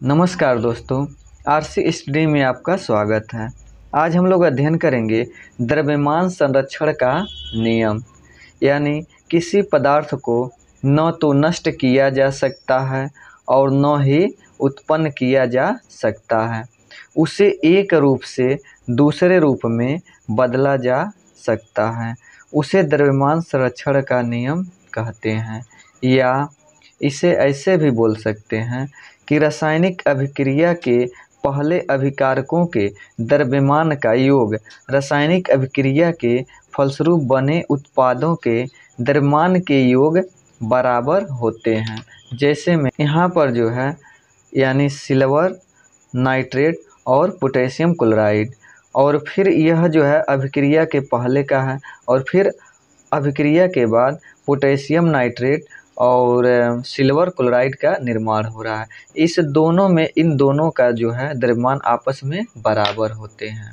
नमस्कार दोस्तों, RC study में आपका स्वागत है। आज हम लोग अध्ययन करेंगे द्रव्यमान संरक्षण का नियम, यानी किसी पदार्थ को न तो नष्ट किया जा सकता है और न ही उत्पन्न किया जा सकता है। उसे एक रूप से दूसरे रूप में बदला जा सकता है। उसे द्रव्यमान संरक्षण का नियम कहते हैं, या इसे ऐसे भी बोल सकते हैं कि रासायनिक अभिक्रिया के पहले अभिकारकों के द्रव्यमान का योग रासायनिक अभिक्रिया के फलस्वरूप बने उत्पादों के द्रव्यमान के योग बराबर होते हैं। जैसे में यहाँ पर जो है, यानी सिल्वर, नाइट्रेट और पोटेशियम क्लोराइड। और फिर यह जो है अभिक्रिया के पहले का है और फिर अभिक्रिया के बाद पोटेशियम नाइट्रेट और सिल्वर क्लोराइड का निर्माण हो रहा है। इस दोनों में, इन दोनों का जो है, द्रव्यमान आपस में बराबर होते हैं।